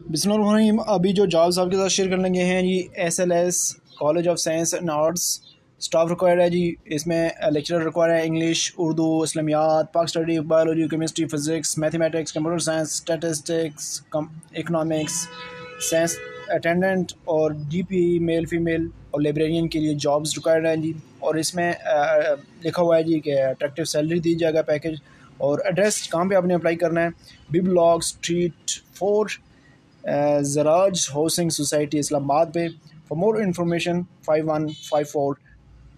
बिस्मिल्लाहिर्रहमानिर्रहीम अभी जो जॉब्स आपके साथ शेयर करने लगे हैं G S L S college of science and arts staff required है जी, इसमें लेक्चरर रिक्वायर है English Urdu इस्लामियात Pak study biology chemistry physics mathematics computer science statistics economics science attendant और जीपी मेल फीमेल और लाइब्रेरियन के लिए जॉब्स रिक्वायर्ड हैं जी। और इसमें लिखा हुआ है जी कि अट्रैक्टिव सैलरी दी जाएगा पैकेज और एड्रेस कहाँ पे आपने अप्लाई करना है? बी ब्लॉक स्ट्रीट फोर जराज हाउसिंग सोसाइटी इस्लामाबाद पे for more information five one five four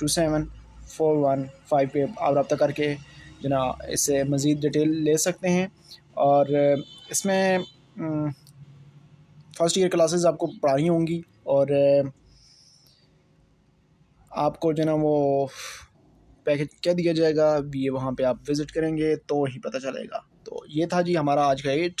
two seven four one five पे आप रब्ता करके जना इससे मज़ीद डिटेल ले सकते हैं और इसमें फ़र्स्ट ईयर क्लासेस आपको पढ़ानी होंगी और आपको जो ना वो पैकेज क्या दिया जाएगा ये वहाँ पे आप विज़िट करेंगे तो ही पता चलेगा तो ये था जी हमारा आज का एट